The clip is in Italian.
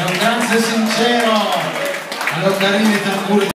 è un grazie sincero. all'Ordarini Tamburi.